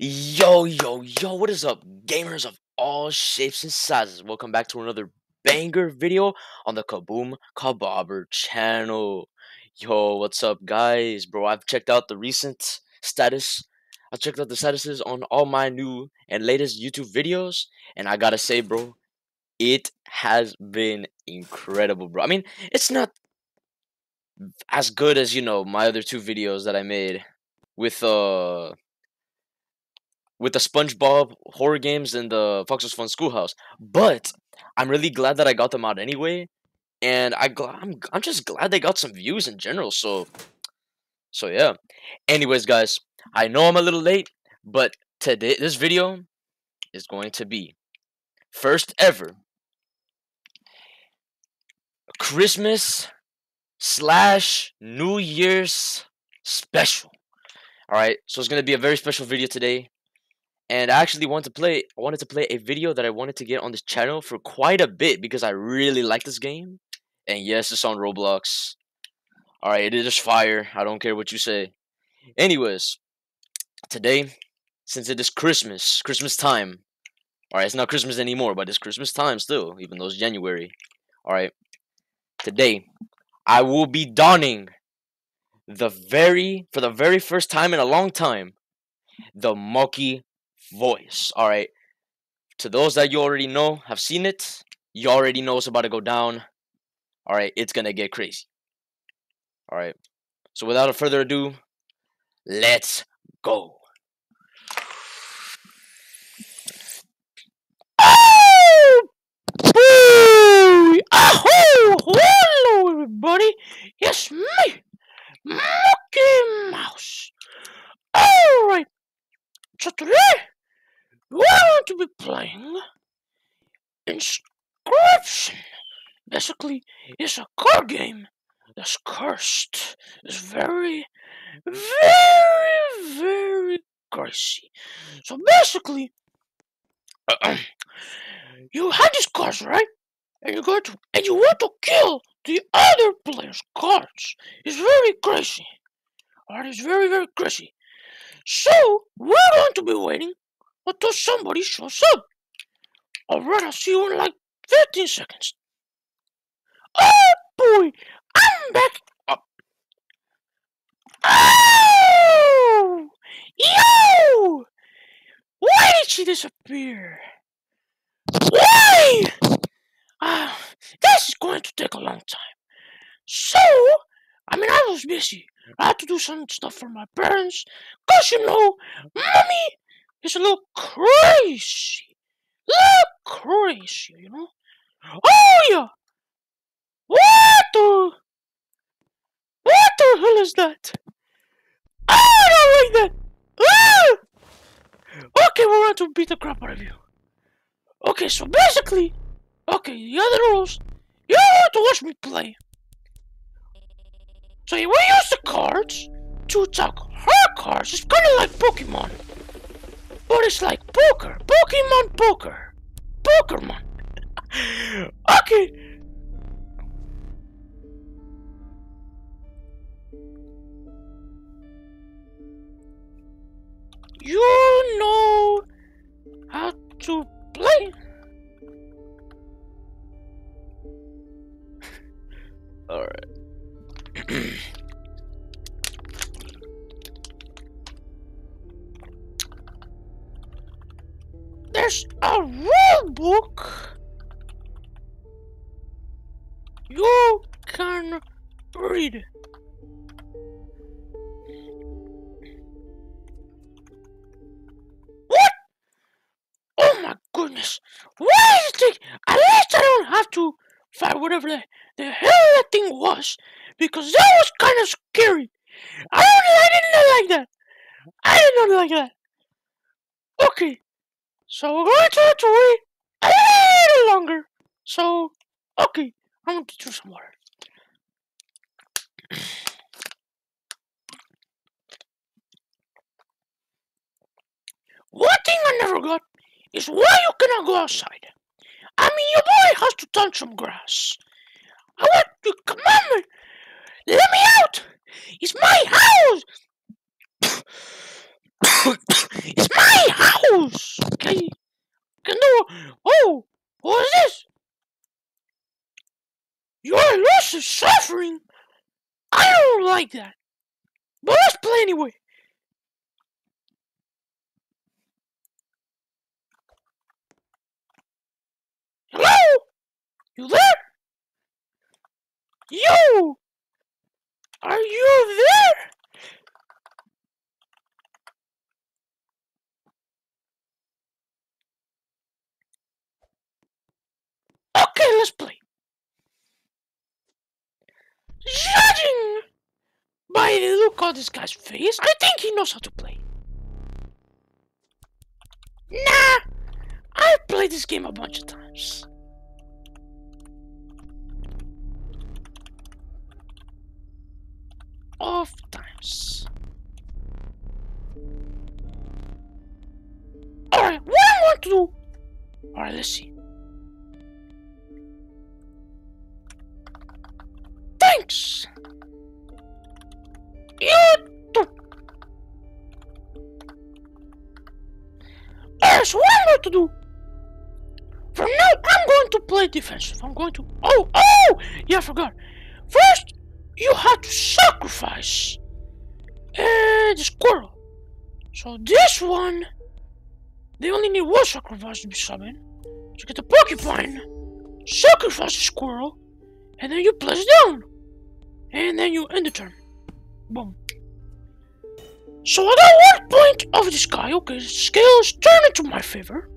Yo, yo, yo, what is up, gamers of all shapes and sizes? Welcome back to another banger video on the Kaboom Kabober channel. Yo, what's up, guys? Bro, I've checked out the recent status. I checked out the statuses on all my new and latest YouTube videos, and I gotta say, bro, it has been incredible, bro. I mean, it's not as good as, you know, my other two videos that I made with, uh, with the SpongeBob horror games and the Fox's Fun Schoolhouse. But I'm really glad that I got them out anyway, and I gl- I'm I'm just glad they got some views in general. So, so yeah. Anyways, guys, I know I'm a little late, but today this video is going to be first ever Christmas slash New Year's special. All right, so it's gonna be a very special video today and I actually wanted to play I wanted to play a video that I wanted to get on this channel for quite a bit because I really like this game. And yes, it's on Roblox. Alright, it is fire. I don't care what you say. Anyways, today, since it is Christmas, Christmas time. Alright, it's not Christmas anymore, but it's Christmas time still, even though it's January. Alright. Today, I will be donning the very for the very first time in a long time the Monkey voice. All right. To those that you already know, have seen it, you already know it's about to go down. All right, it's gonna get crazy. All right. So without further ado, let's go. Oh! Hello, everybody. Yes, me, Mickey Mouse. All right. So today we're going to be playing Inscryption. Basically, it's a card game that's cursed. It's very, very, very crazy. So basically, you have these cards, right? And you got to, and you want to kill the other player's cards. It's very crazy. Alright, it's very, very crazy. So we're going to be waiting until somebody shows up. Alright, I'll see you in like 15 seconds. Oh boy, I'm back up. Oh! Yo! Why did she disappear? Why? Uh, this is going to take a long time. So, I mean, I was busy. I had to do some stuff for my parents. Cause you know, mommy is a little crazy. A little crazy, you know? Oh yeah! What the What the hell is that? I don't like that! Ah! Okay, we're going to beat the crap out of you. Okay, so basically, okay, the other rules, you have to watch me play. So we use the cards to attack her cards. It's kind of like Pokemon. But it's like poker. Pokemon poker. Pokermon. okay. You know how to play. Alright. There's a rule book. You can read. What? Oh my goodness. Why is it? At least I don't have to fight whatever the, the hell that thing was. Because that was kind of scary. I don't I didn't know like that. I didn't know like that. Okay. So we're going to have to wait a little longer. So, okay, I'm going to drink some water. One thing I never got is why you cannot go outside. I mean, your boy has to touch some grass. I want to come on. Let me out. It's my house it's my house! Okay? Can do Oh! What is this? Your loss of suffering? I don't like that. But let's play anyway. Hello? You there? You! Are you there? Okay, let's play. Judging by the look on this guy's face, I think he knows how to play. Nah, I've played this game a bunch of times. Off times. Alright, what I want to do. Alright, let's see. To do. From now, I'm going to play defensive. I'm going to. Oh, oh! Yeah, I forgot. First, you have to sacrifice uh, the squirrel. So this one, they only need one sacrifice to be summoned. So get the porcupine, sacrifice the squirrel, and then you place down. And then you end the turn. Boom. So got one point of this guy. Okay, the scales turn into my favor.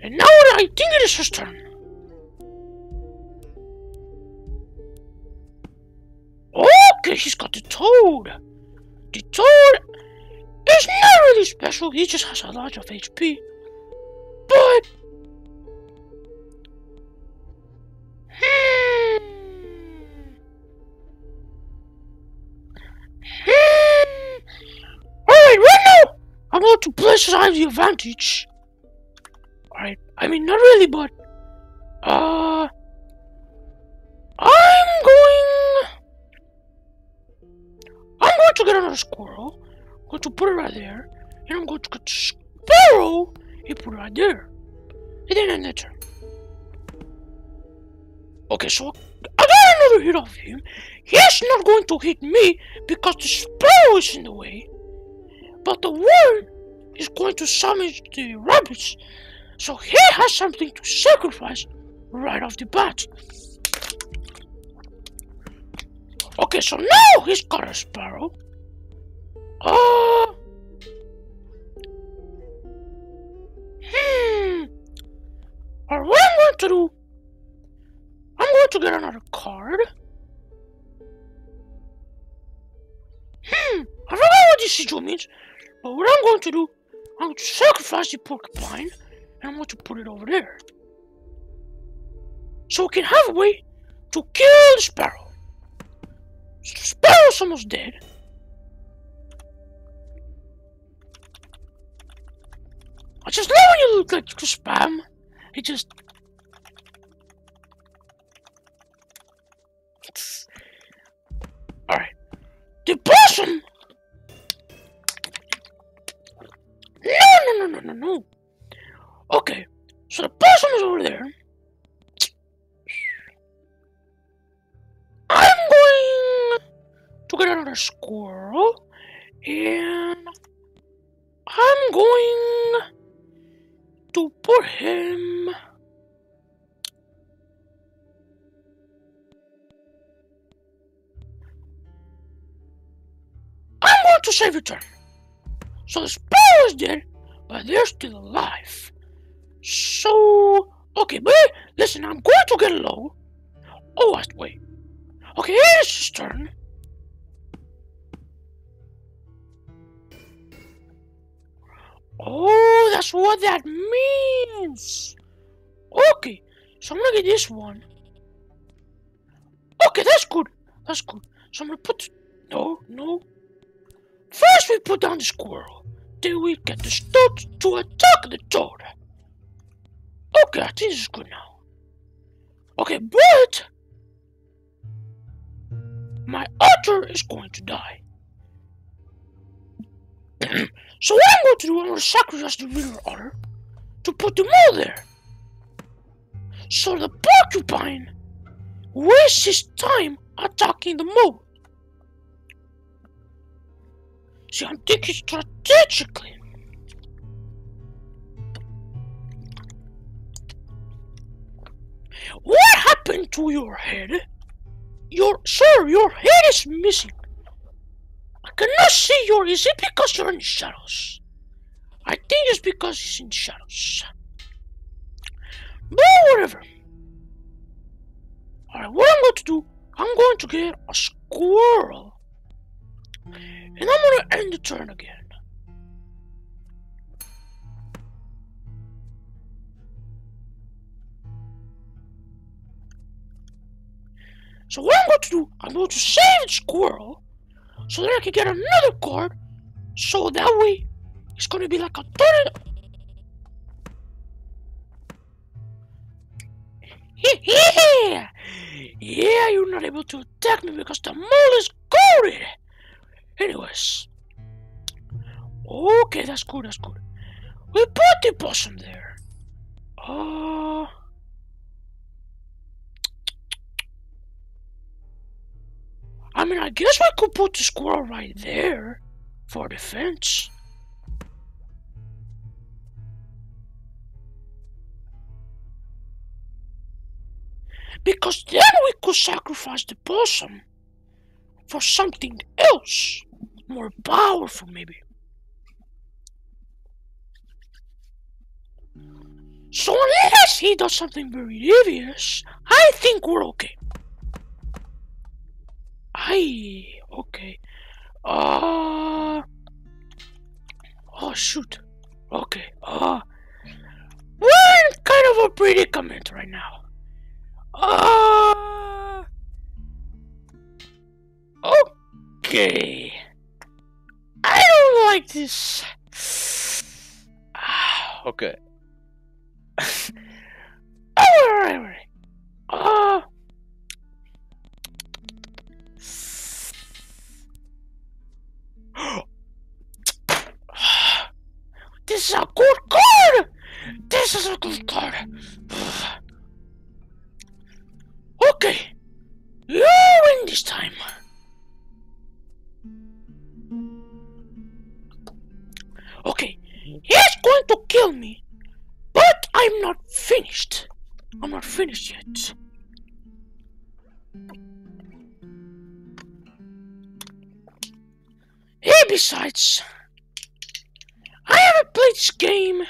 And now I think it is his turn. Okay, he's got the toad. The toad is not really special, he just has a lot of HP. Place aside the advantage. Alright, I mean not really, but uh I'm going I'm going to get another squirrel. I'm going to put it right there. And I'm going to get sparrow and put it right there. And then end the turn. Okay, so I got another hit off him. He's not going to hit me because the sparrow is in the way. But the worm is going to summon the rabbits. So he has something to sacrifice right off the bat. Okay, so now he's got a sparrow. Uh. Hmm. Alright, what I'm going to do I'm going to get another card. Hmm, I forgot what this sigil means, but what I'm going to do, Going to sacrifice the porcupine, and I'm going to put it over there. So we can have a way to kill the sparrow. So the sparrow's almost dead. I just love when you look like spam. It just Alright. The possum! No, no, no, no. Okay, so the possum is over there. I'm going to get another squirrel. And I'm going to put him I'm going to save your turn. So the sparrow is dead, but they're still alive. So, okay, but listen, I'm going to get low. Oh, wait, wait. Okay, here's his turn. Oh, that's what that means. Okay, so I'm gonna get this one. Okay, that's good. That's good. So I'm gonna put. No, no. First, we put down the squirrel. Then we get the stoat to attack the toad. Okay, this is good now. Okay, but my otter is going to die. so what I'm going to do, I'm going to sacrifice the river otter to put the mole there. So the porcupine wastes his time attacking the mole. See, I'm thinking strategically. What happened to your head? Your sir, your head is missing. I cannot see your. Is it because you're in shadows? I think it's because he's in shadows. But whatever. Alright, what I'm going to do, I'm going to get a squirrel. And I'm to end the turn again. So what I'm going to do, I'm going to save the squirrel so that I can get another card. So that way, it's going to be like a third. Yeah, yeah, you're not able to attack me because the mole is goaded. Anyways, okay, that's good. That's good. We put the possum there. Uh. I mean, I guess we could put the squirrel right there for defense. Because then we could sacrifice the possum for something else, more powerful, maybe. So unless he does something very devious, I think we're okay. I okay. Uh oh shoot. Okay. Uh we're in kind of a predicament right now. Uh Okay. Like this. Okay. alright. Uh This is a good card! This is a good card. I'm not. Hey, besides, I haven't played this game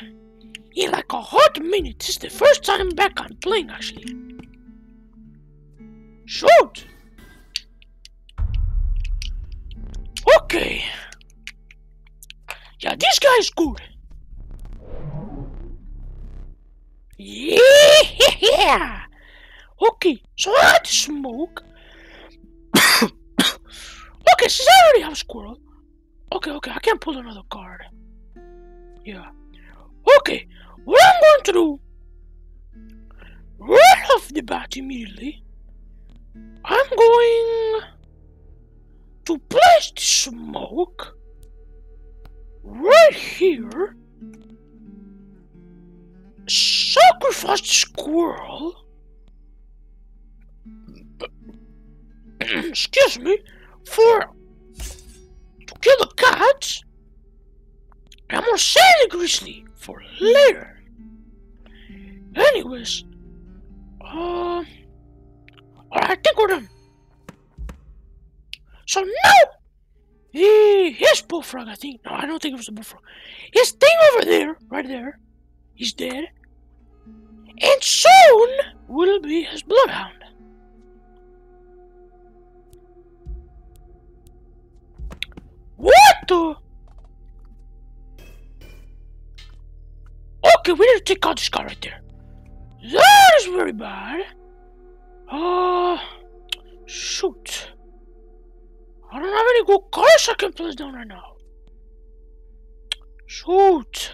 in like a hot minute. This is the first time back I'm playing, actually. Shoot! Okay. Yeah, this guy's good. Yeah! Okay, so I had to smoke. okay, since I already have a squirrel. Okay, okay, I can't pull another card. Yeah. Okay, what I'm going to do, right off the bat immediately, I'm going to place the smoke right here, sacrifice the squirrel, excuse me, for to kill the cat. I'm gonna save the grizzly for later. Anyways, uh, I think we're done. So now, he, his bullfrog, I think. No, I don't think it was a bullfrog. His thing over there, right there, he's dead. And soon will be his bloodhound. What the? Okay, we need to take out this guy right there. That is very bad. Uh, shoot. I don't have any good cars I can place down right now. Shoot.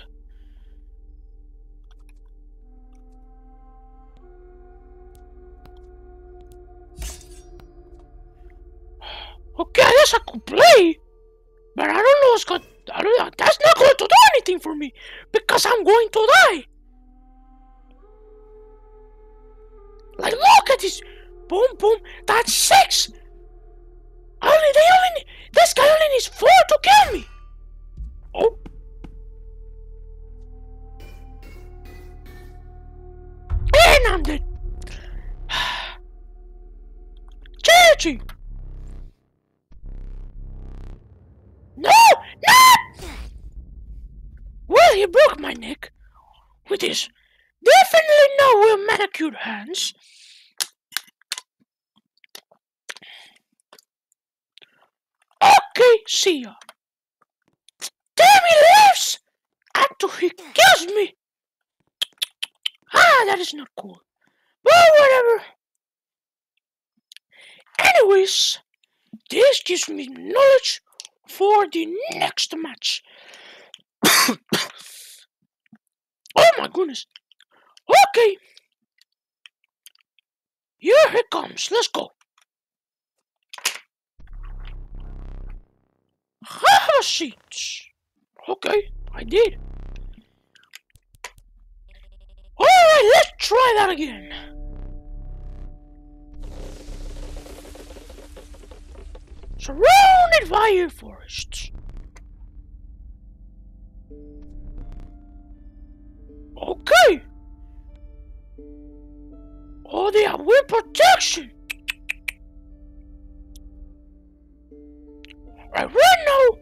Okay, guess I could play. But I don't know what's don't. That's not going to do anything for me because I'm going to die. Like, look at this. Boom, boom. That's six. Only they only this guy only needs four to kill me. Oh. And I'm dead. Chichi. No, no. Well, he broke my neck with his definitely not well manicured hands. Okay, see ya. He lives! Until he kills me! Ah, that is not cool. But whatever. Anyways, this gives me knowledge for the next match. oh my goodness. Okay. Here it comes. Let's go. Have a seat. Okay, I did. Alright, let's try that again. Surrounded by your forests. Okay. Oh, they have wind protection. Right, right now,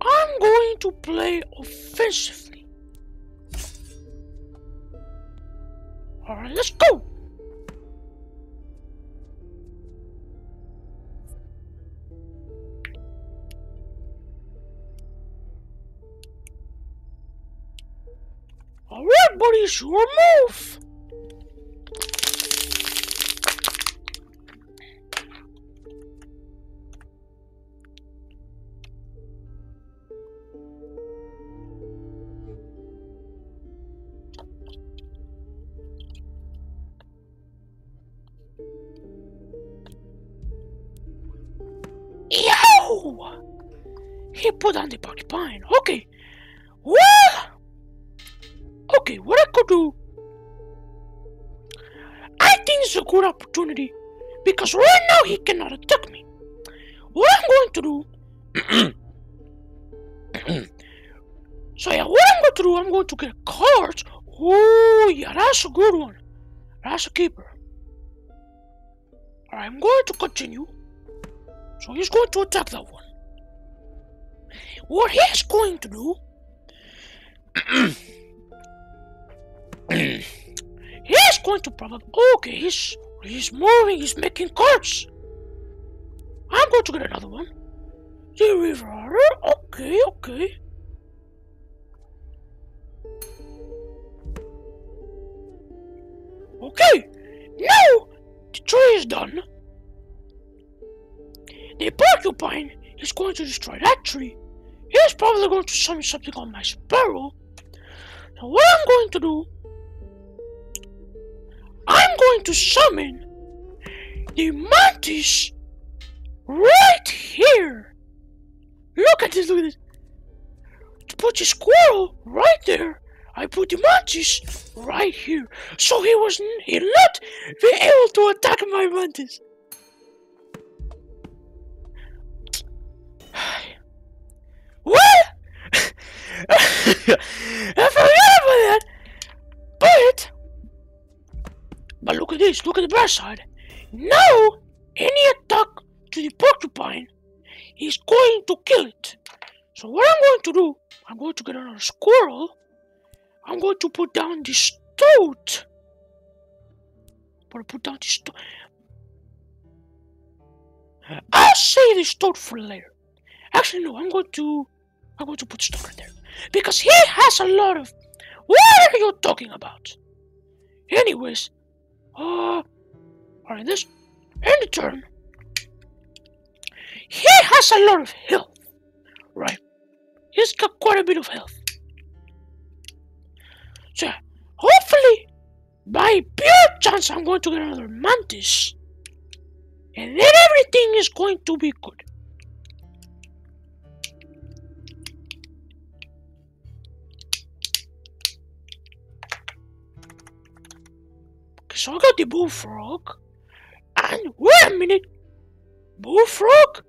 I'm going to play offensively. Alright, let's go. Buddies, your move. Yo! He put on the porcupine. Okay. Well, okay, what I could do. I think it's a good opportunity because right now he cannot attack me. What I'm going to do. so, yeah, what I'm going to do, I'm going to get cards. Oh, yeah, that's a good one. That's a keeper. Alright, I'm going to continue. So he's going to attack that one. What he's going to do. he's going to probably. Okay, he's he's moving. He's making cards. I'm going to get another one. The river. Okay, okay. Okay. Now the tree is done. The porcupine is going to destroy that tree. He's probably going to summon something on my sparrow. So what I'm going to do, going to summon the mantis right here. Look at this, look at this. Put the squirrel right there, I put the mantis right here. So he was he not be able to attack my mantis. Well, I forgot about that. But, but look at this. Look at the bright side. Now, any attack to the porcupine is going to kill it. So what I'm going to do, I'm going to get another squirrel. I'm going to put down the stoat. But put down the stoat. I'll save the stoat for later. Actually, no. I'm going to. I'm going to put right there because he has a lot of. What are you talking about? Anyways, uh, alright. This end turn. He has a lot of health, right? He's got quite a bit of health. So, hopefully, by pure chance, I'm going to get another mantis. And then everything is going to be good. So I got the bullfrog. And wait a minute. Bullfrog?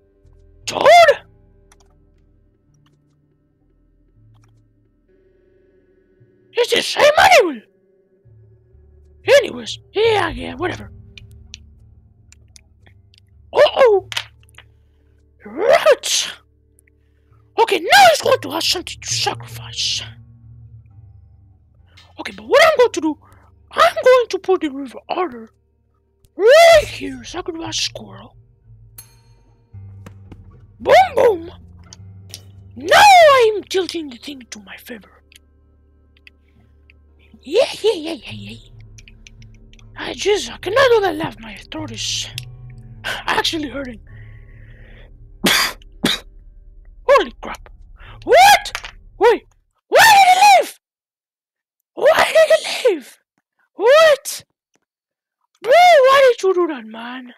Toad? It's the same animal. Anyways, yeah, yeah, whatever. Uh oh. Right. Okay, now he's going to have something to sacrifice. Okay, but what I'm going to do, I'm going to put the river otter right here, sacrifice squirrel. Boom, boom. Now I'm tilting the thing to my favor. Yeah, yeah, yeah, yeah, yeah. I just, I cannot do that laugh. My throat is actually hurting. Holy crap. What? Wait, why did he leave? Why did he leave? What? Why did you do that, man?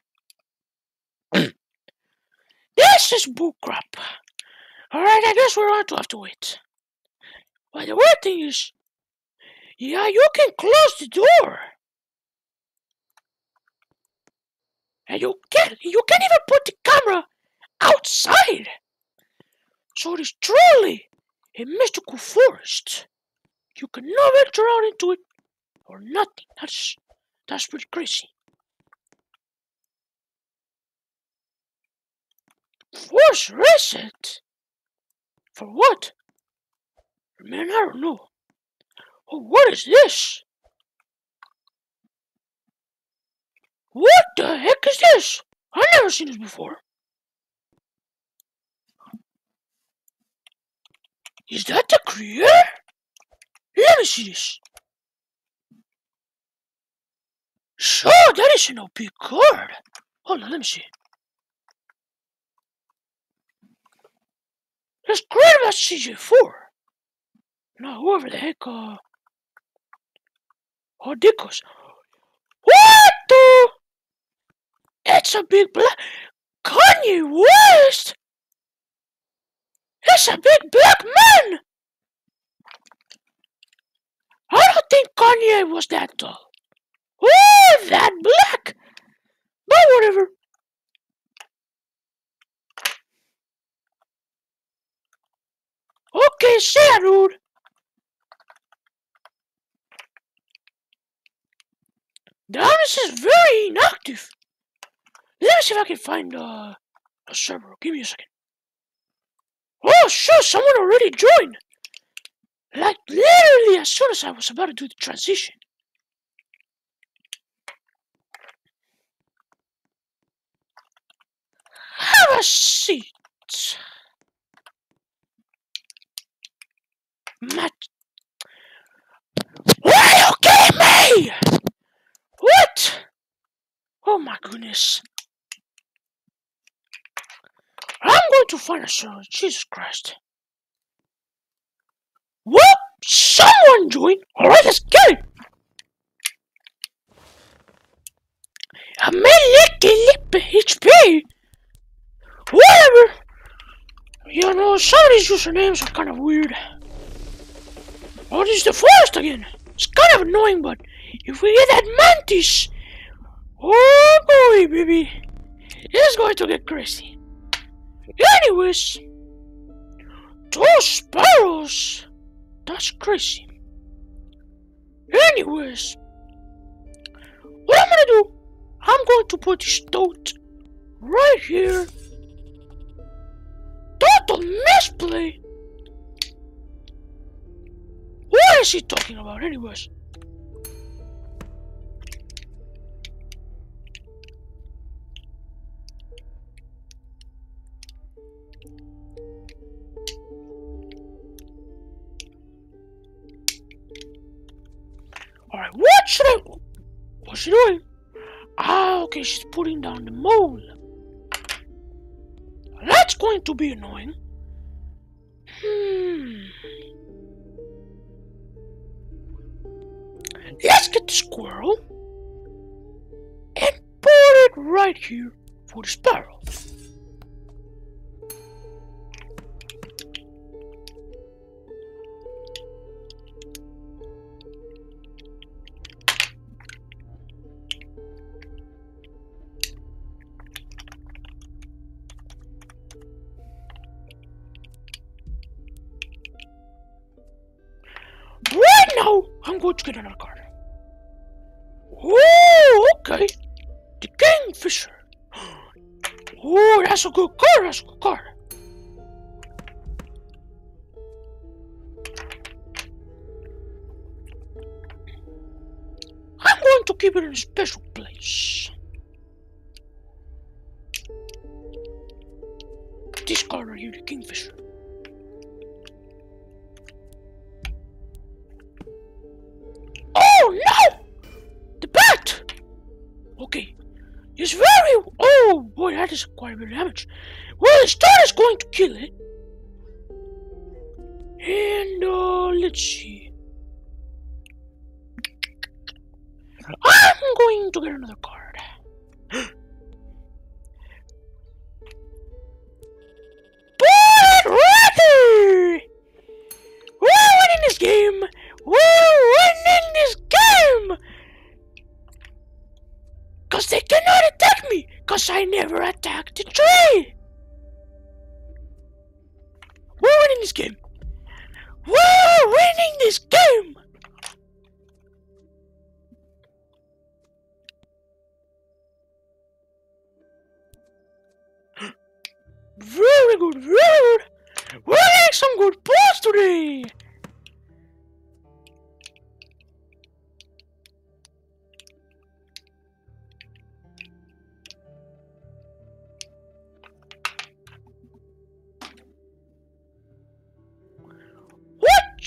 this is bullcrap. Alright, I guess we're going to have to wait. But the weird thing is, yeah, you can close the door. And you can't, you can't even put the camera outside. So it is truly a mystical forest. You can not venture out into it or nothing. That's that's pretty crazy. Force reset? For what? Man, I don't know. Oh, what is this? What the heck is this? I've never seen this before. Is that the creator? Let me see this. Sure, that is an OP card. Hold on, let me see. Let's grab that CJ4. Now, whoever the heck, uh. Oh, Dickos. What the? It's a big black. Kanye West? It's a big black man! I don't think Kanye was that tall. Oh, that black! But whatever. Okay, see ya, dude. Darius is very inactive. Let me see if I can find uh, a server. Give me a second. Oh, sure, someone already joined. Like literally as soon as I was about to do the transition. Have a. Matt. Why you kidding me? What? Oh my goodness. I'm going to find a server. Jesus Christ. Whoop! Someone join! Alright, let's get it. A lip HP. Whatever. You know, some of these usernames are kind of weird. Oh, this is the forest again. It's kind of annoying, but if we get that mantis, oh boy, baby, it's going to get crazy. Anyways, those sparrows, that's crazy. Anyways, what I'm gonna do, I'm going to put this toad right here. Total misplay. What is he talking about, anyways? Alright, what should I... What's she doing? Ah, okay, she's putting down the mole. That's going to be annoying. Hmm. Let's get the squirrel and put it right here for the sparrow. Get another card. Oh, okay. The Kingfisher. Oh, that's a good card. That's a good card. I'm going to keep it in a special place. This card right here, the Kingfisher. 500 damage. Well, the star is going to kill it. And, uh, let's see. I'm going to get another card. Bullet Rapper! We're winning this game! We're winning this game! Because they cannot attack! Cause I never attacked the tree! We're winning this game! We're winning this game! Very good, very good! We're getting some good balls today!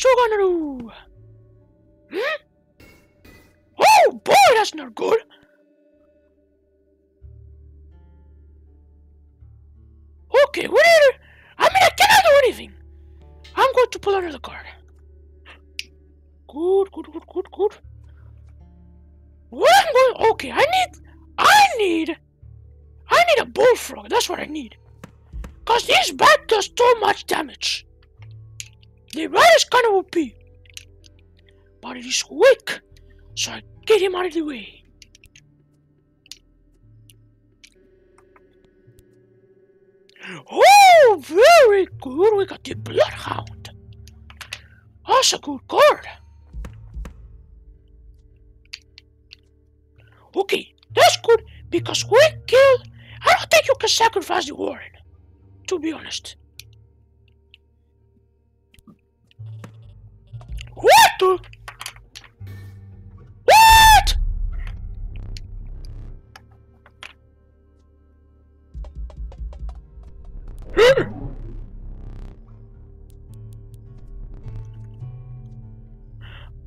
Do? Hmm? Oh boy, that's not good. Okay, whatever. I mean, I cannot do anything. I'm going to pull another card. Good, good, good, good, good. What I'm going? Okay, I need, I need, I need a bullfrog. That's what I need. Cause this bat does too much damage. The is kind of OP, but it is weak, so I get him out of the way. Oh, very good. We got the Bloodhound. That's a good card. Okay, that's good because we killed. I don't think you can sacrifice the Warren, to be honest. What? What?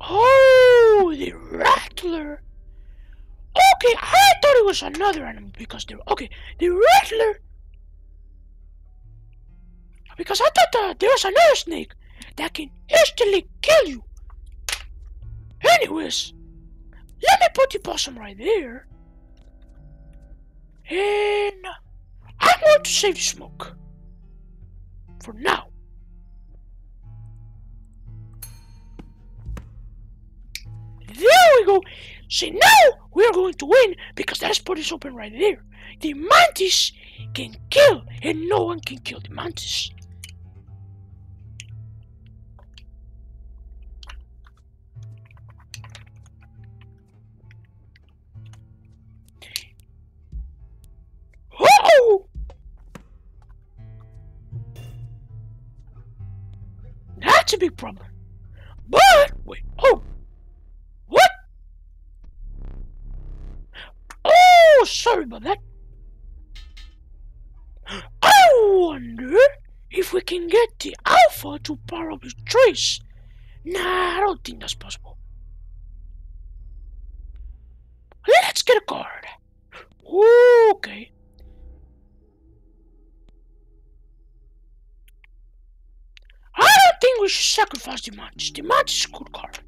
oh, the Rattler. Okay, I thought it was another animal because the okay, the Rattler. Because I thought uh, there was another snake that can instantly kill you. Anyways, let me put the possum right there. And I'm going to save the smoke. For now. There we go. See, now we're going to win because that spot is open right there. The mantis can kill, and no one can kill the mantis. That's a big problem. But wait, oh, what? Oh, sorry about that. I wonder if we can get the alpha to power up his trace. Nah, I don't think that's possible. Let's get a card. Okay. Think we should sacrifice. The mantis is a good card.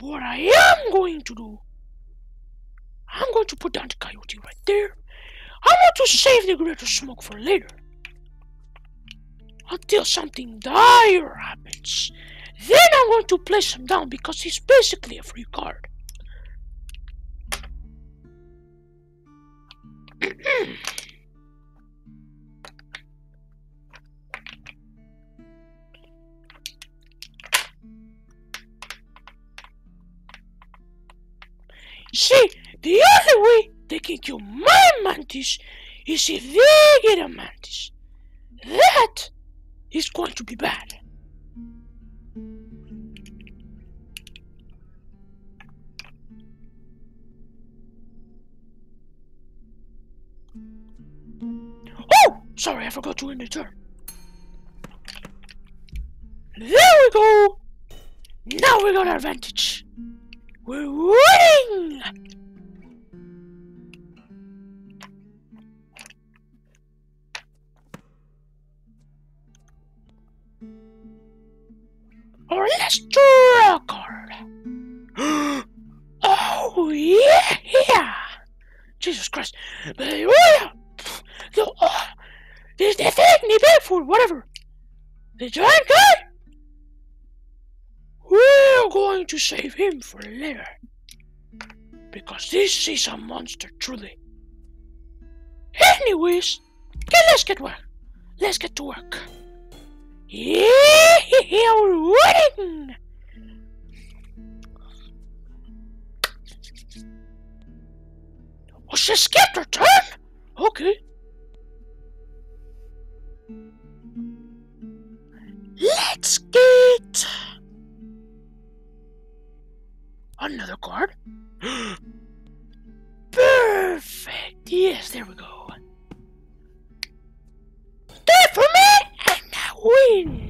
What I am going to do, I'm going to put down the coyote right there. I want to save the greater smoke for later. Until something dire happens. Then I'm going to place him down because he's basically a free card. See, the only way they can kill my mantis is if they get a mantis. That is going to be bad. Oh! Sorry, I forgot to end the turn. There we go! Now we got our advantage. We're winning! Or let's draw a card. oh yeah, yeah! Jesus Christ! The, uh, the, the thing, the Bigfoot, whatever. The giant guy. To save him for later. Because this is a monster, truly. Anyways, okay, let's get work. Let's get to work. Yeah, we're winning! Oh, she skipped her turn? Okay. Let's get another card. Perfect. Yes, there we go. Stay for me and I win.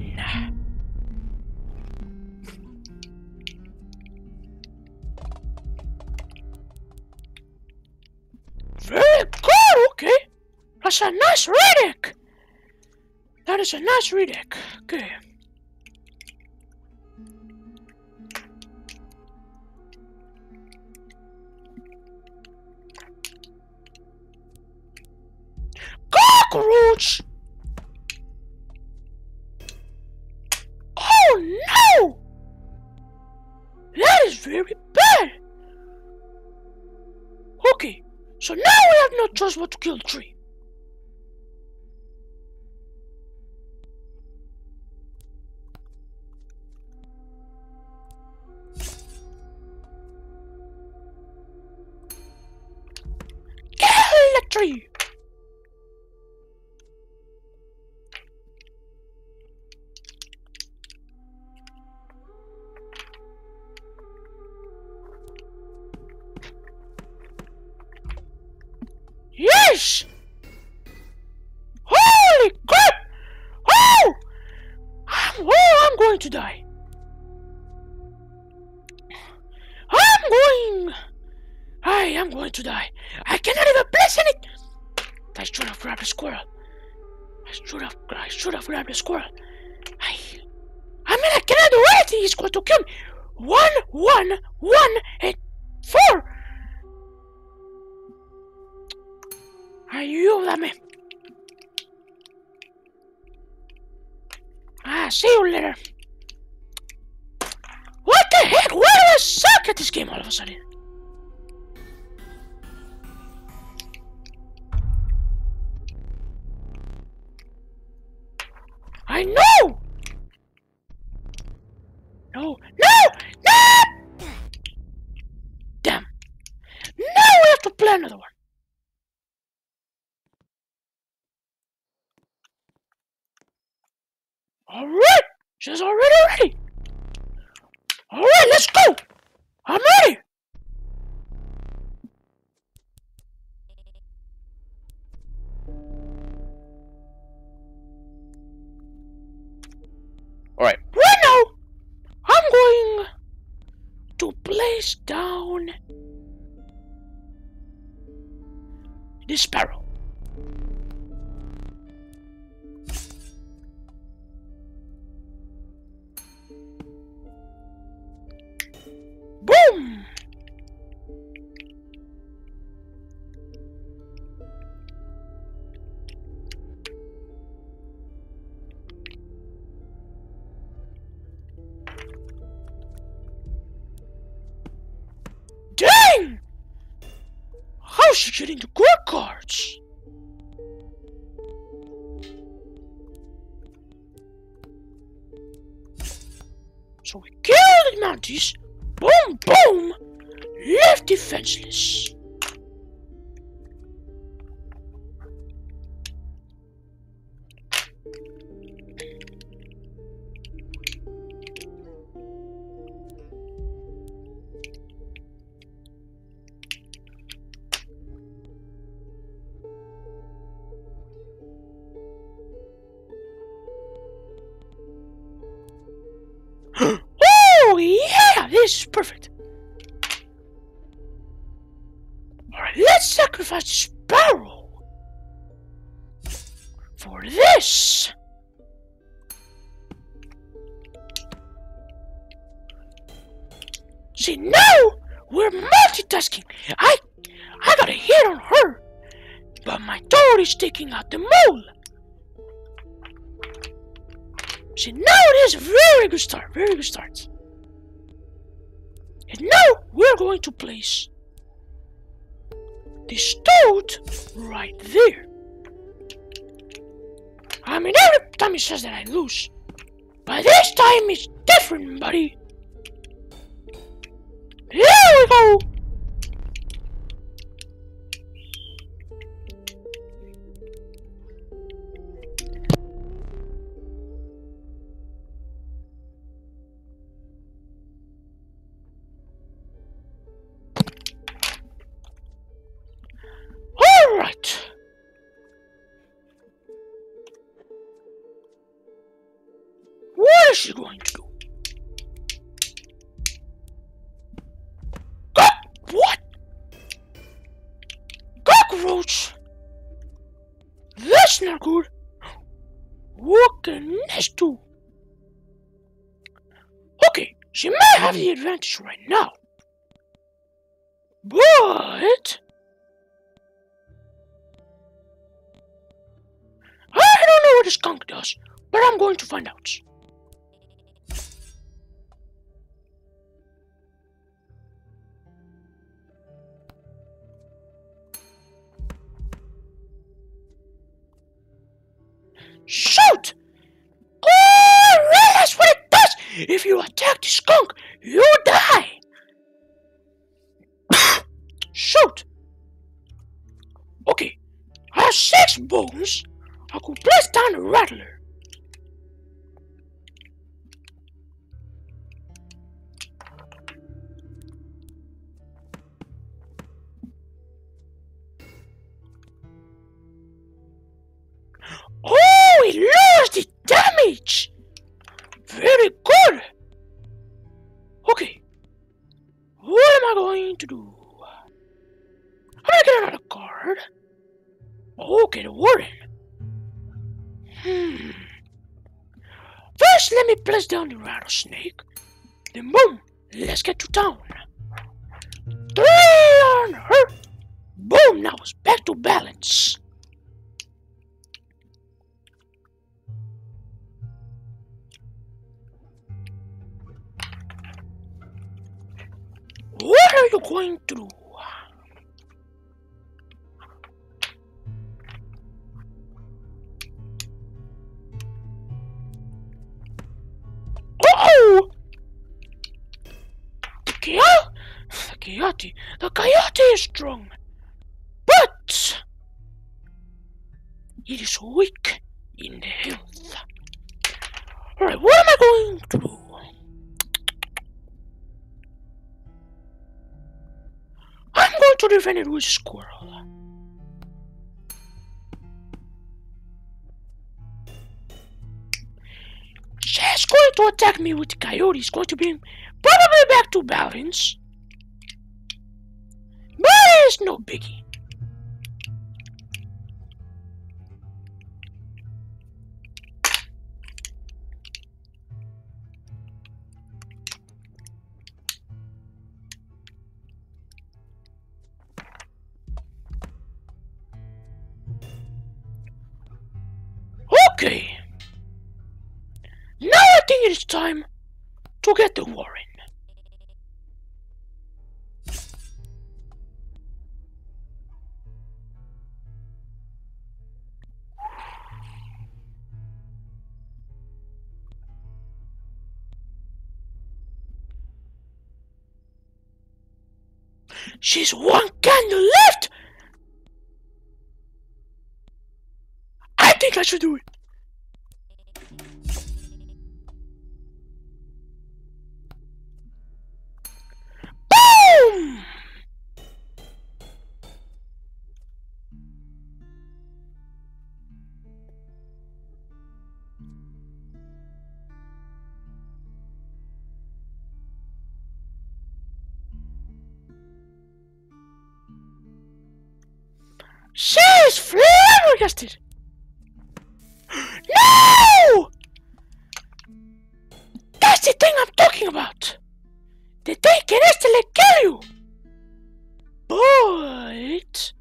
Very good. Okay, that's a nice Riddick. That is a nice Riddick. Okay. Cockroach! Oh no! That is very bad! Okay, so now we have no choice but to kill the suck at this game all of a sudden? Down the sparrow. Getting the good cards? So we kill the Mounties. Boom, boom! Left defenseless. Right there. I mean, every time he says that I lose, but this time it's different, buddy. There we go. Advantage right now. But I don't know what a skunk does, but I'm going to find out. I could place down the rattler. Place down the rattlesnake. Then, boom, let's get to town. Coyote, the coyote is strong, but it is weak in the health. All right, what am I going to do? I'm going to defend it with squirrel. She's going to attack me with coyote. It's going to bring probably back to balance. It's no biggie. Okay. Now I think it is time to get the Warren. She's one candle left. I think I should do it. Flabbergasted! No! That's the thing I'm talking about! The thing can instantly kill you! But...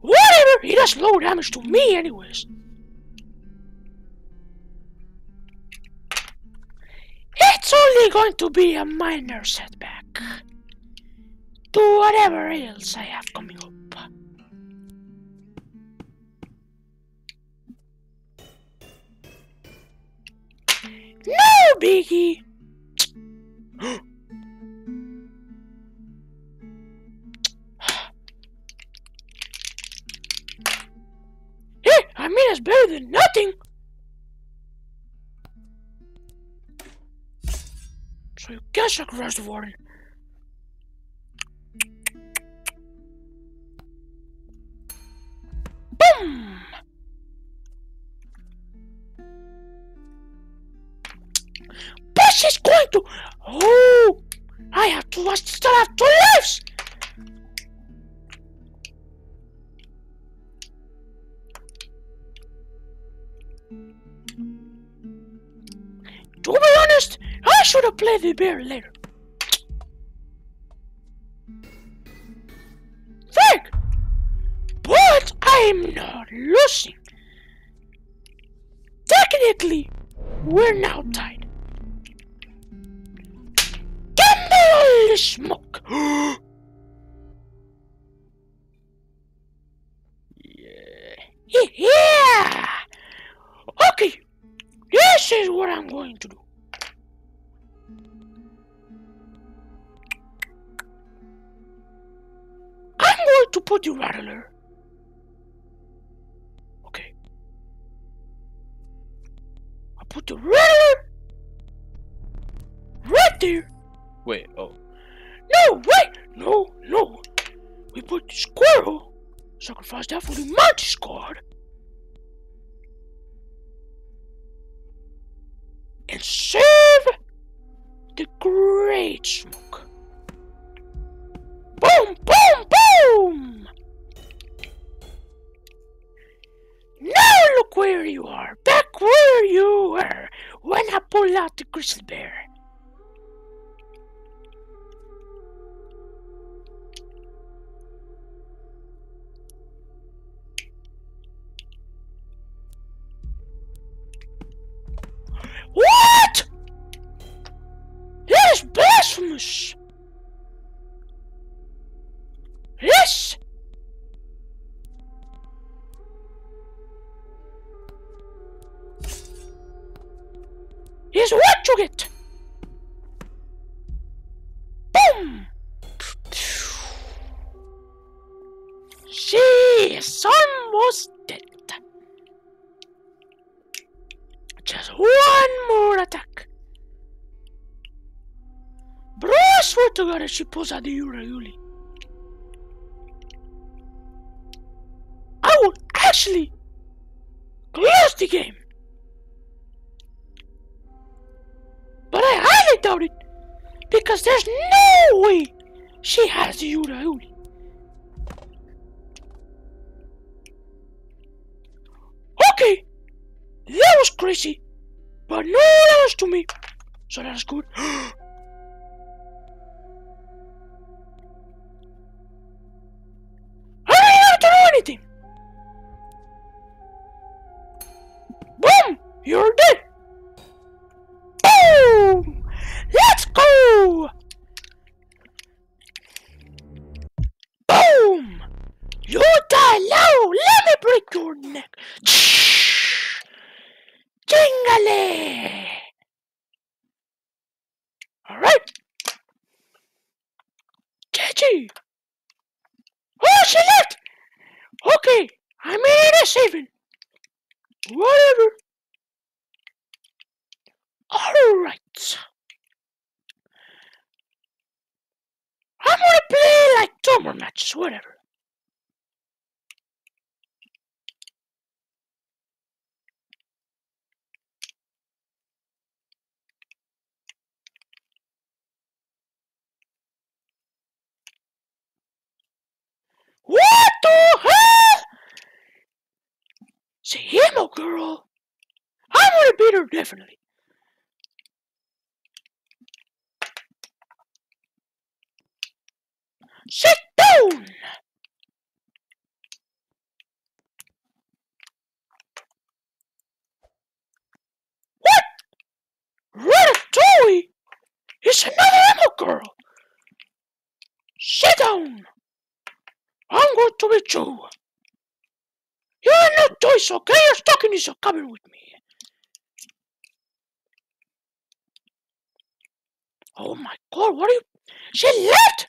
Whatever! He does low damage to me anyways. Going to be a minor setback to whatever else I have coming up. No biggie! So you can sacrifice the bear later. Put the rattler. Okay. I put the rattler right there. Wait. Oh. No, wait! No, no. We put the squirrel, sacrifice that for the Monty squad. Is what you get! Boom! She is almost dead. Just one more attack. Bro, I swear to God, she pulls out the Urayuli. I will actually close the game. Because there's no way she has Urayuli. Okay, that was crazy, but no damage to me, so that's good. definitely. Sit down! What? Ratatouille? It's another emo girl! Sit down! I'm going to beat you! You're no choice, okay? You're stuck in this cabin with me. Oh my god, what are you? She left!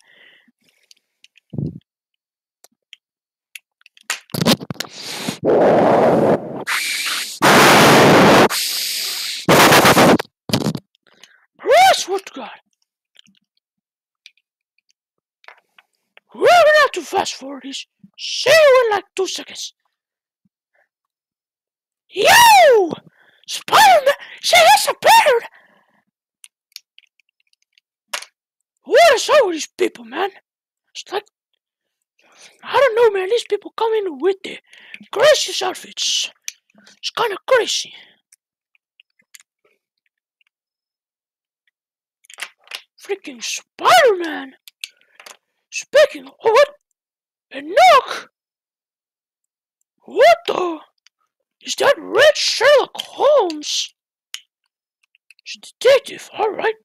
Swear to God. We're have to fast forward this. See you in like two seconds. Yo! Spider-Man! She disappeared! What is with these people, man? It's like I don't know, man. These people come in with the craziest outfits. It's kind of crazy. Freaking Spider-Man. Speaking of what? Enoch! What the? Is that Red Sherlock Holmes? It's a detective. Alright!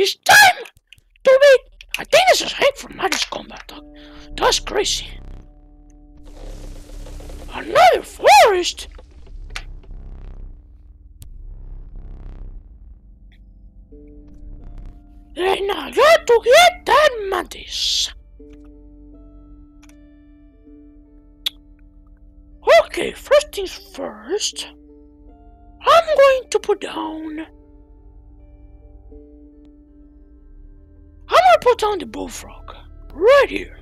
It's time to meet. I think this is Hank from Madness Combat Dog. That's crazy. Another forest? And I got to get that mantis. Okay, first things first. I'm going to put down. Put on the bullfrog right here.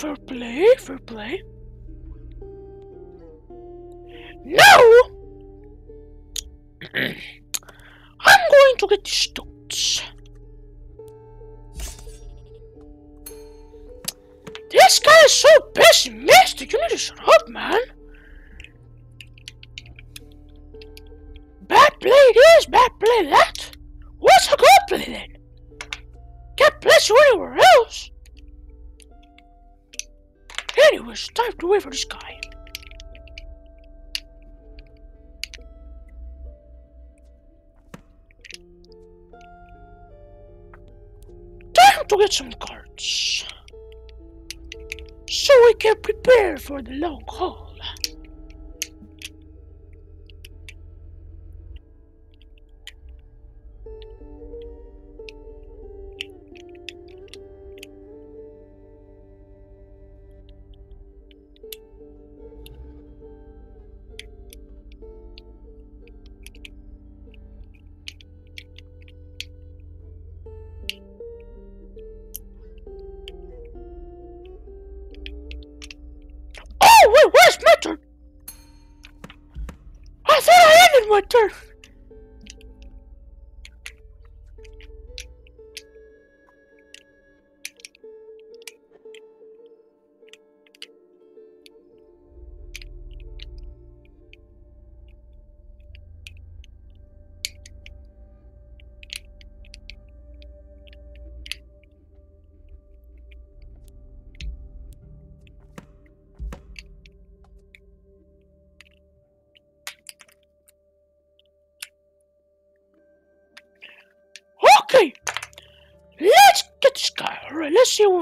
Fair play, fair play. Now, I'm going to get the stones. This guy is so pessimistic. You need to shut up, man. Bad play this, bad play that. What's a good play then? Can't place you anywhere else. Anyways, time to wait for this guy. Time to get some cards. So we can prepare for the long haul.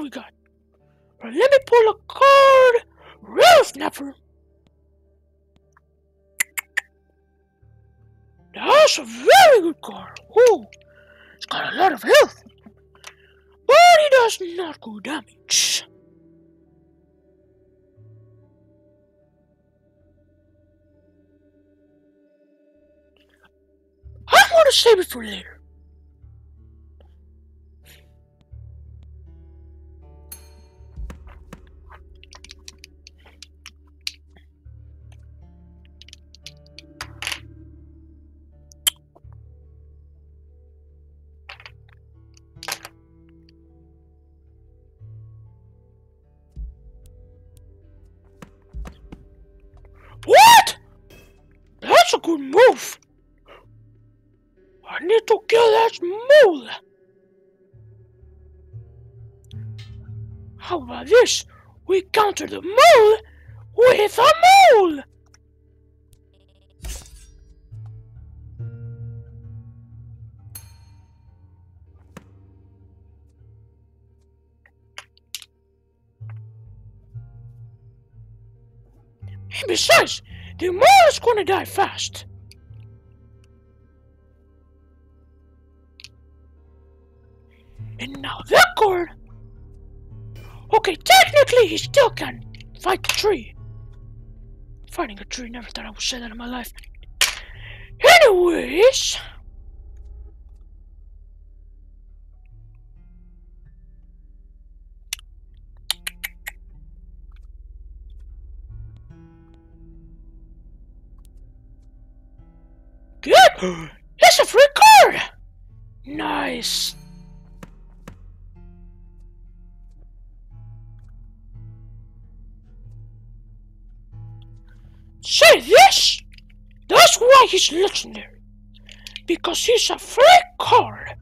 We got. Let me pull a card. Ralph snapper. That's a very good card. Ooh, it's got a lot of health, but he does not go damage. I'm gonna save it for later. How about this? We counter the mole with a mole. And besides, the mole is gonna die fast. He still can fight the tree. Fighting a tree, never thought I would say that in my life. Anyways. Good! It's a free card! Nice. He's legendary. Because he's a free card.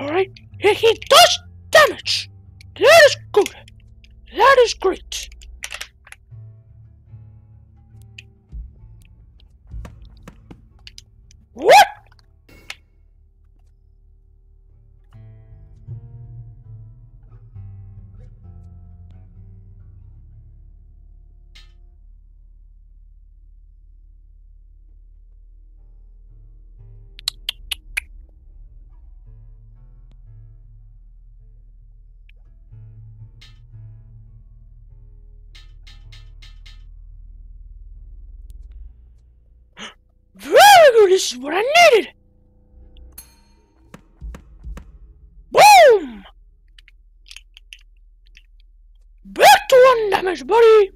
Alright? And he does damage. That is good. That is great. This is what I needed! Boom! Back to one damage, buddy!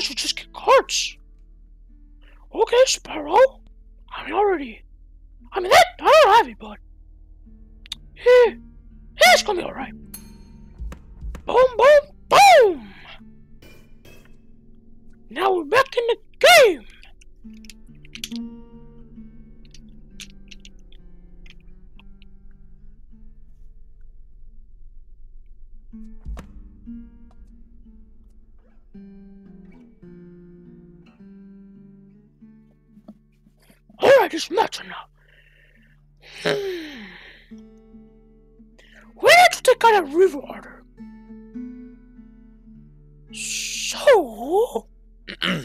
I should just get cards. Okay, Sparrow. I mean, already. I mean, that I don't have it, but. Yeah, it's gonna be alright. Boom, boom, boom! Now we're back in the game! My turn now. Hmm. We need to take out a river otter. So,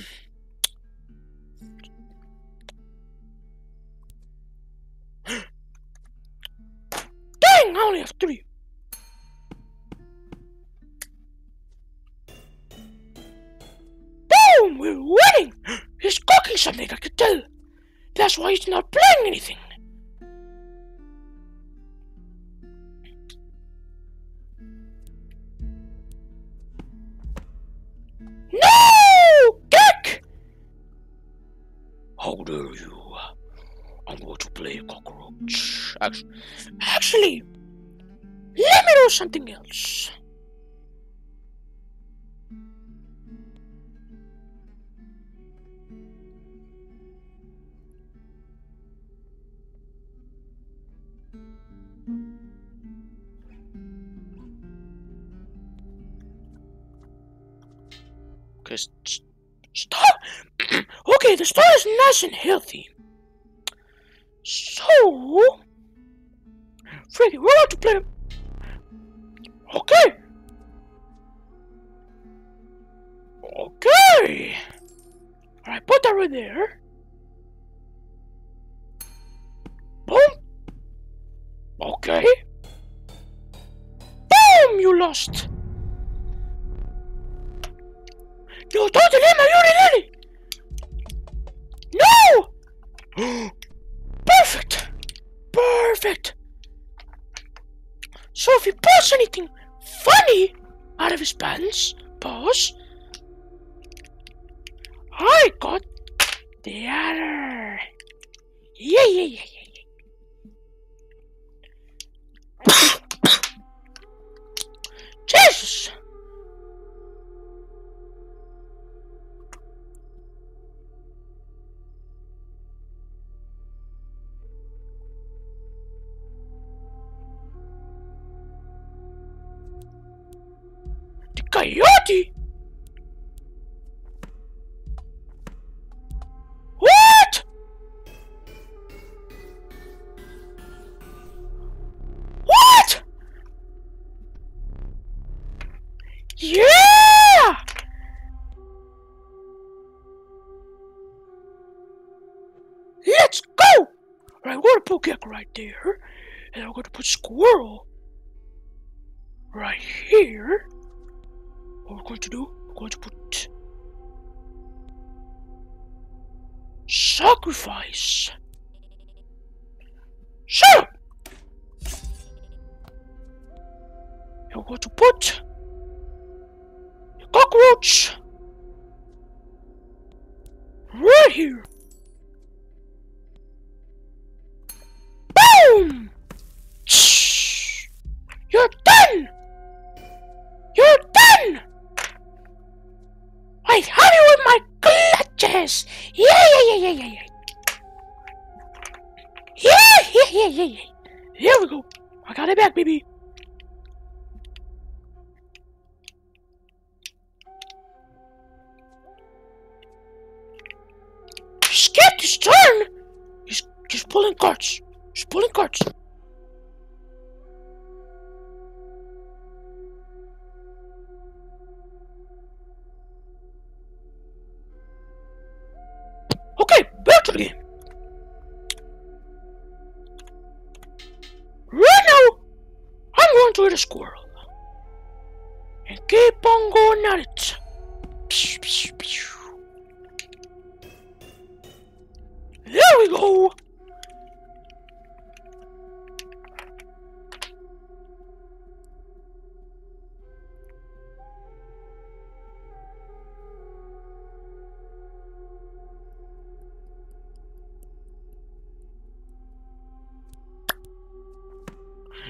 That's why he's not playing anything. No! Kick! How dare you? I'm going to play cockroach. Actually, Actually, let me do something else. The star is nice and healthy. So, Freddy, we're about to play. Okay. Okay. Alright, put that right there. Boom. Okay. Boom! You lost. I got the other. Yeah, yeah, yeah, Gecko right there, and then we're gonna put Squirrel right here. What we're going to do, we're going to put sacrifice. Up! And we're going to put cockroach He's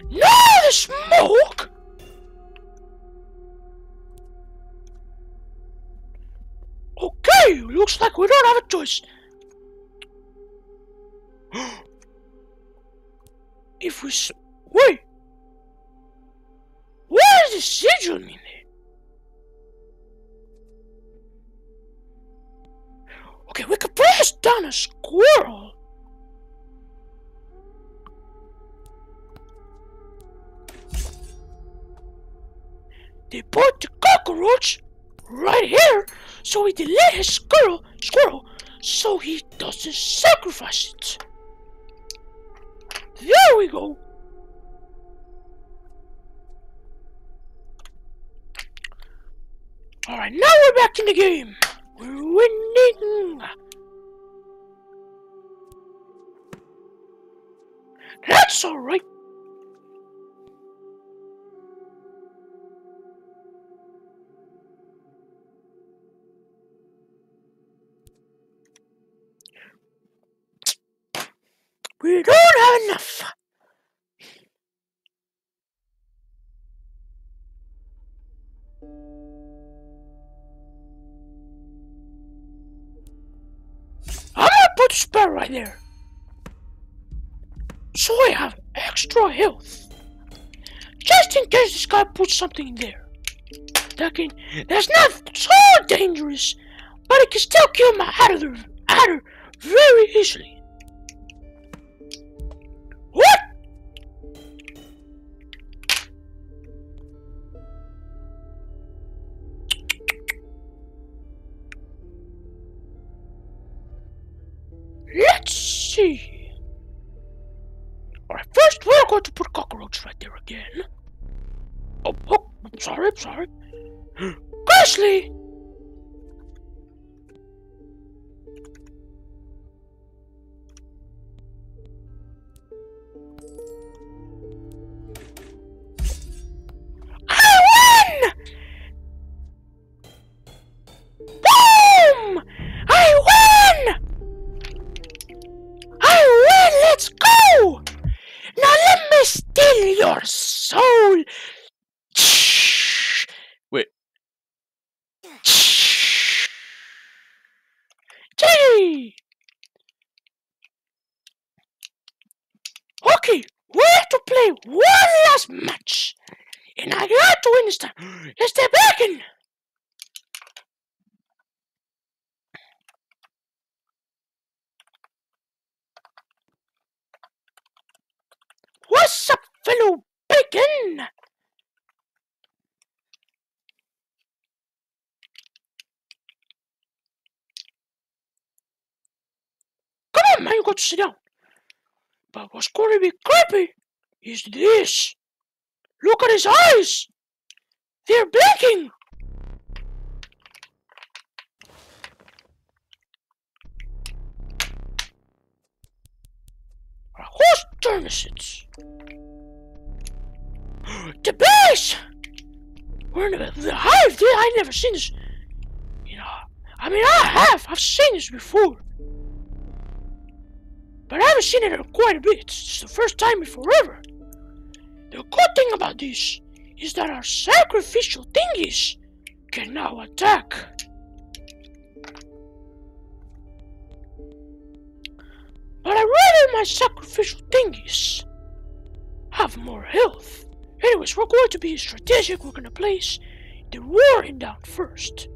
No, the smoke! Okay, looks like we don't have a choice. if we wait, what does the sigil mean? Okay, we could press down a squirrel. They put the cockroach right here so he delay his squirrel, squirrel so he doesn't sacrifice it. There we go. Alright, now we're back in the game. We're winning. That's alright. We don't have enough. I'm gonna put spare right there. So I have extra health. Just in case this guy puts something in there. That can that's not so dangerous, but it can still kill my adder adder very easily. Play one last match. And I got to win this time. Let's step back in. What's up, fellow bacon? Come on, man, you got to sit down. But what's going to be creepy is this. Look at his eyes. They're blinking. Is it? The base! We're in the, the hive. Dude, I never seen this. You know, I mean, I have. I've seen this before. But I haven't seen it in quite a bit. It's the first time in forever. The good thing about this is that our sacrificial thingies can now attack. But I'd rather my sacrificial thingies have more health. Anyways, we're going to be strategic. We're going to place the warren down first.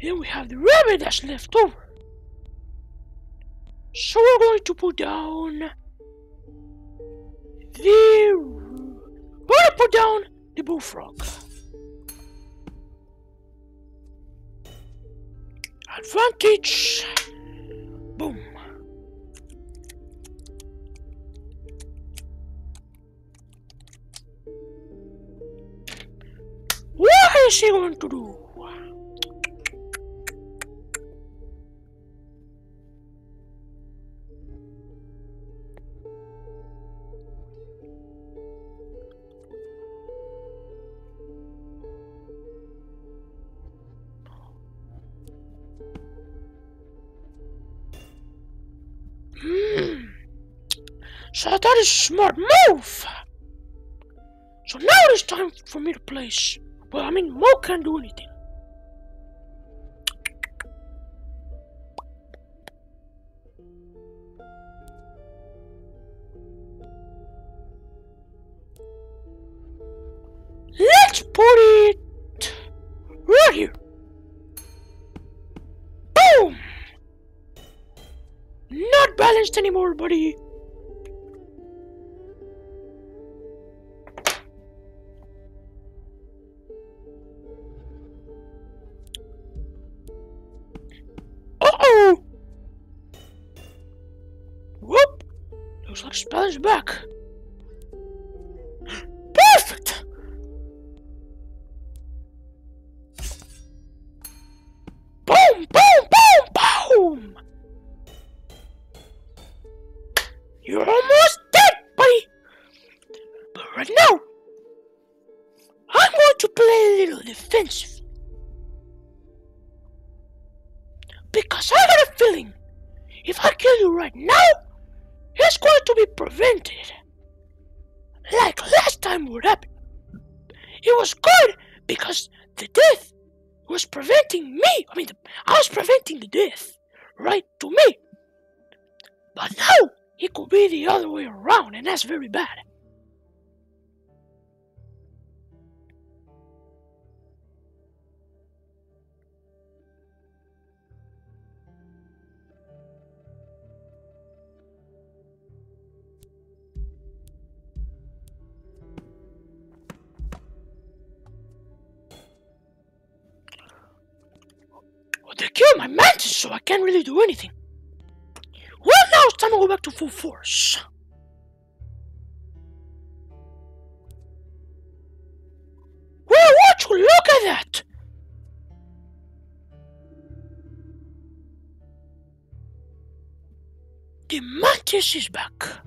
Then we have the rabbit that's left over. So we're going to put down to put down the bullfrog. Advantage. Boom. What is he going to do? That is a smart move. So now it is time for me to place. Well, I mean, Mo can't do anything. Let's put it right here. Boom! Not balanced anymore, buddy. Looks death, right, to me. But now, it could be the other way around, and that's very bad. Can't really do anything. Well, now it's time to go back to full force. Well, would you look at that? The mantis is back.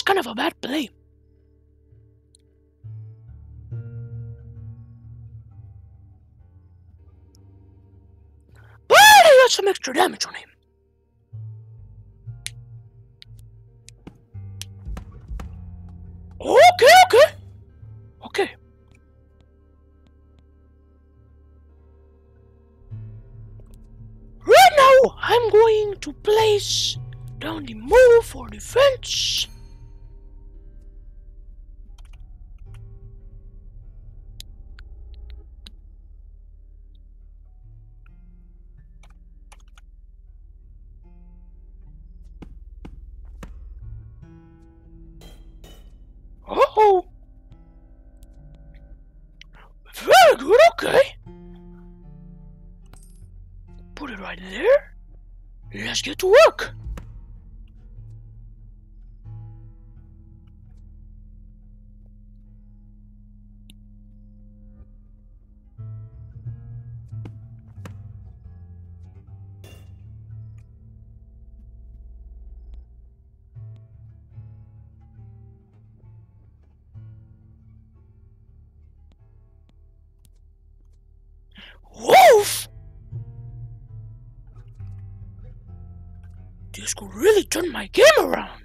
Was kind of a bad play. But I got some extra damage on him. Okay, okay. Okay. Right now, I'm going to place down the move for defense. Really turn my game around.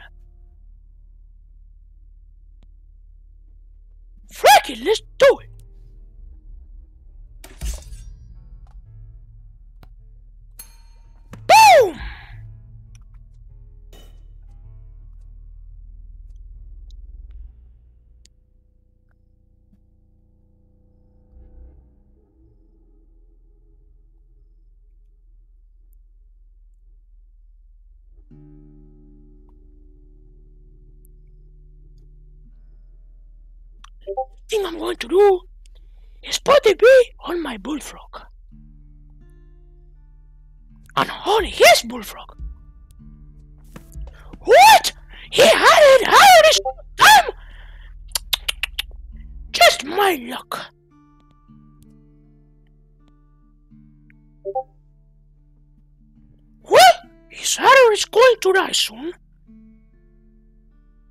Frack it, let's thing I'm going to do is put the bee on my bullfrog. And on his bullfrog. What? He had it out this time? Just my luck. Well, his adder is going to die soon.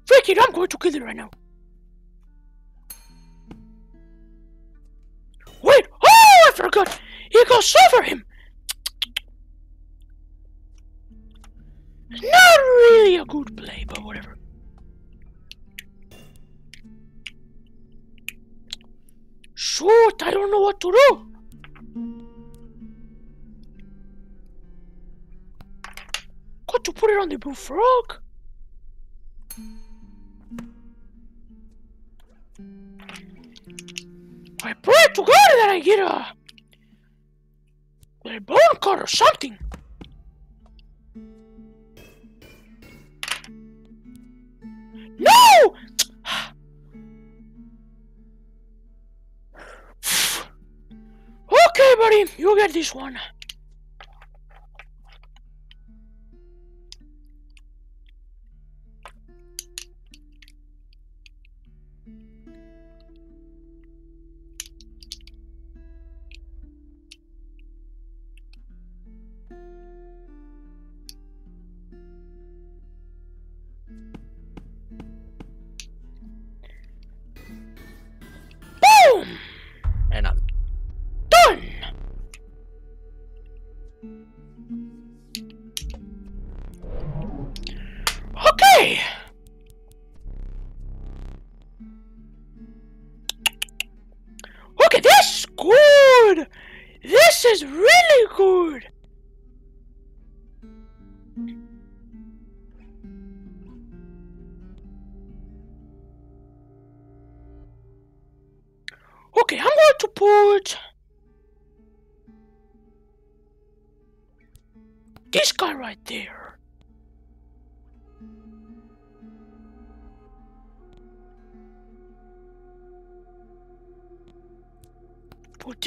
Freak it, I'm going to kill it right now. He goes over him! Not really a good play, but whatever. Shoot, I don't know what to do. Got to put it on the bullfrog. I pray to God that I get a a bone cut or something. No! okay, buddy, you get this one.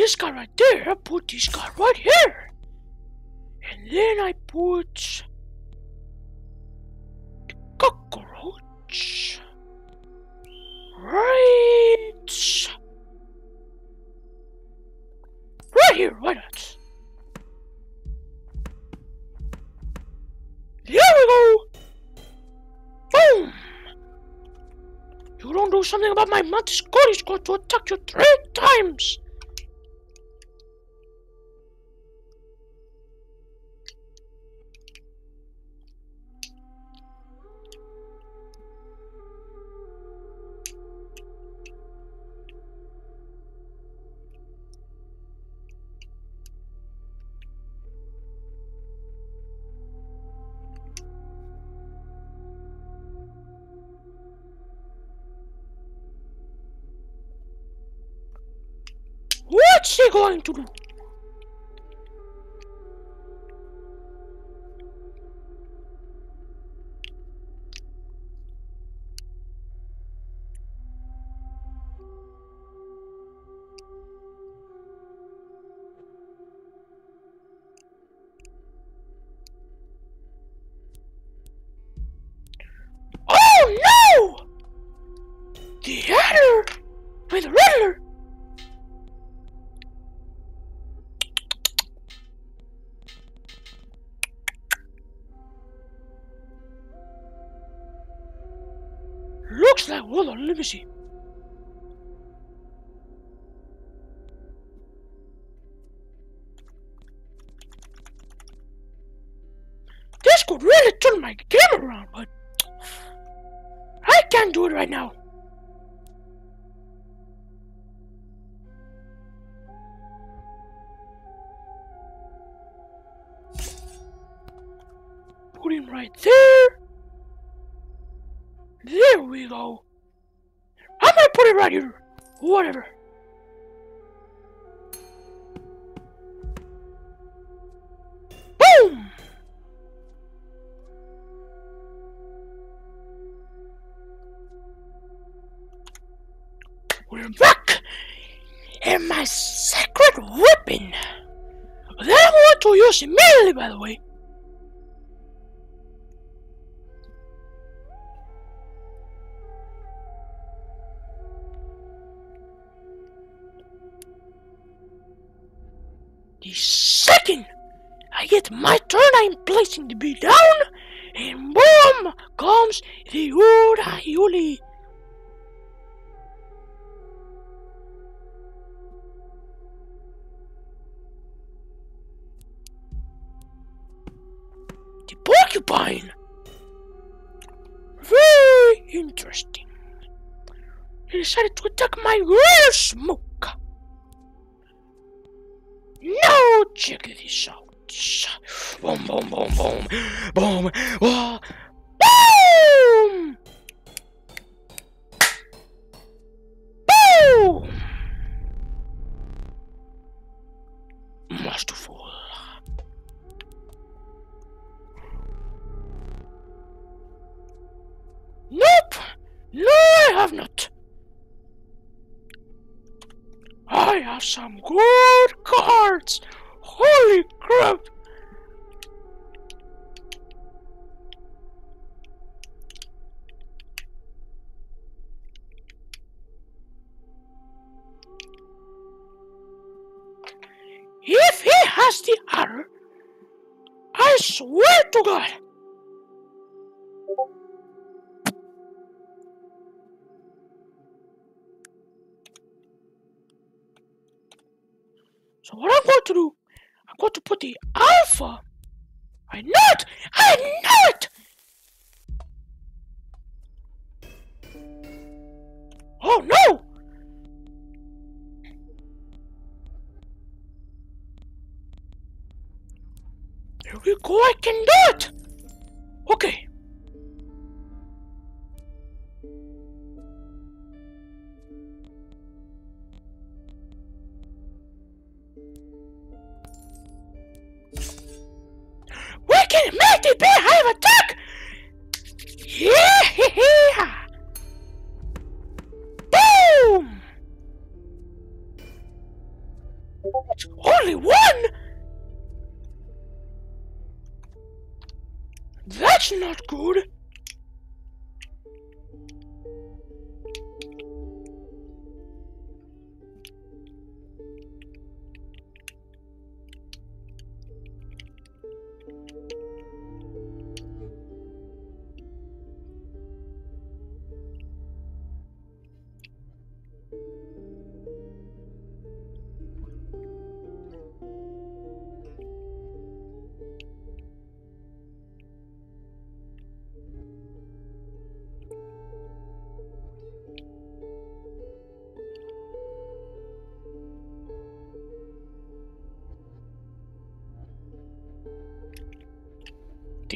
This guy right there. I Put this guy right here. And then I put the cockroach right right here. Why not? There we go! Boom! You don't do something about my he's going to attack you three times! He going to do? Right now. Put him right there. There we go. I might put it right here. Whatever. By the way. The second I get my turn, I'm placing the bee down, and boom comes the Urayuli. Decided to attack my real smoke. Now check this out. Boom, boom, boom, boom, boom, wah, have some good cards. I can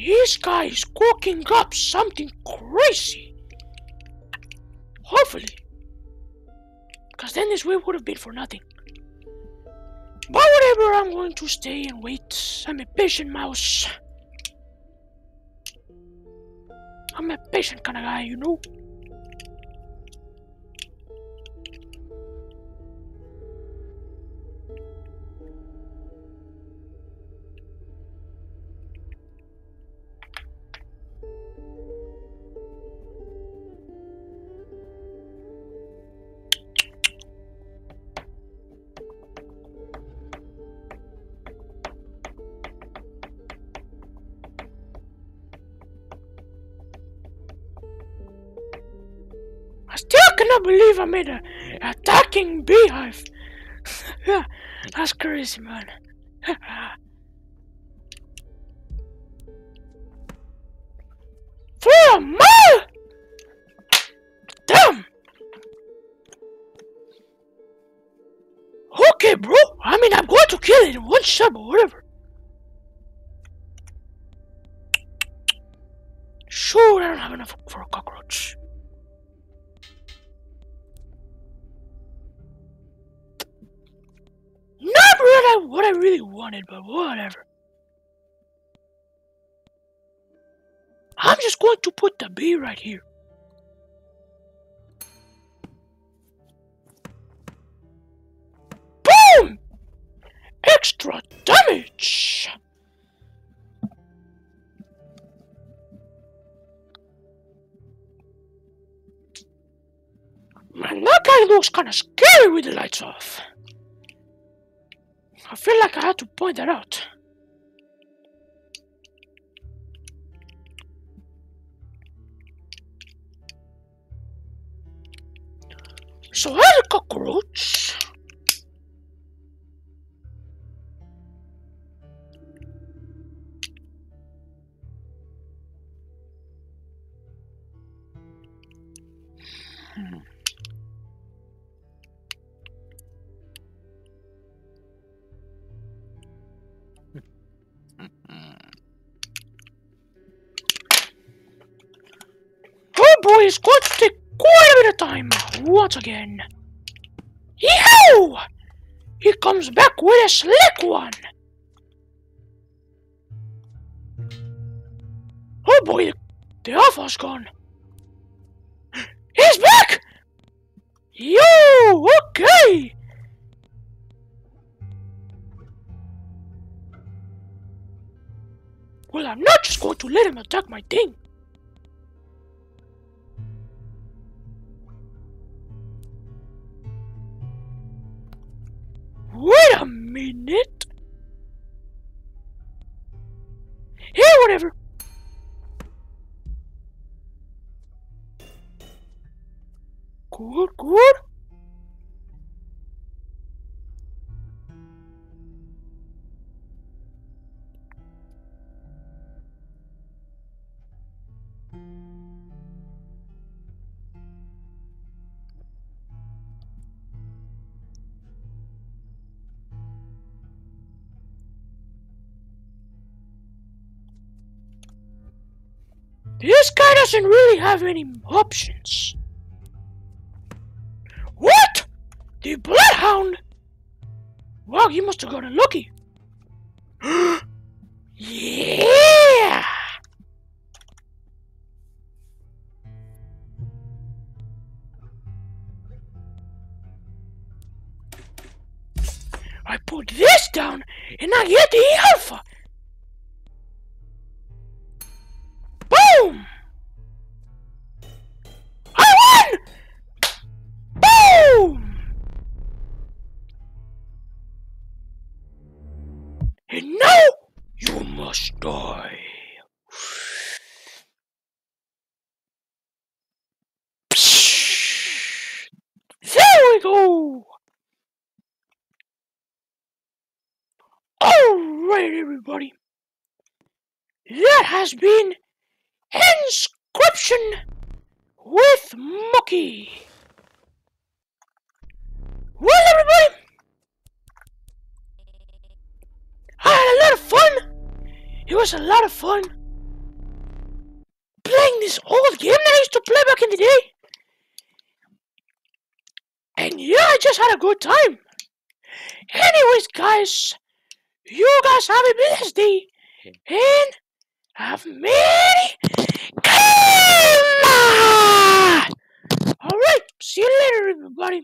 This guy is cooking up something crazy. Hopefully. Because then this wave would have been for nothing. But whatever, I'm going to stay and wait. I'm a patient mouse. I'm a patient kind of guy, you know? Cannot believe I made a attacking beehive. yeah, that's crazy, man. For a mile! Damn! Okay, bro. I mean, I'm going to kill it in one shot, but whatever. Sure, I don't have enough for a cockroach. Wanted, but whatever. I'm just going to put the bee right here. Boom! Extra damage! Man, that guy looks kinda scary with the lights off. I feel like I had to point that out. Once again. Yow! He comes back with a slick one. Oh boy, the alpha's gone. He's back! Yo, okay. Well, I'm not just going to let him attack my thing. Doesn't really have any options. What? The Bloodhound? Wow, you must have gotten lucky. yeah! Has been Inscryption with Mucky. Well, everybody, I had a lot of fun. It was a lot of fun playing this old game that I used to play back in the day. And yeah, I just had a good time. Anyways, guys, you guys have a blessed day. And have many. Come on! Alright, see you later, everybody.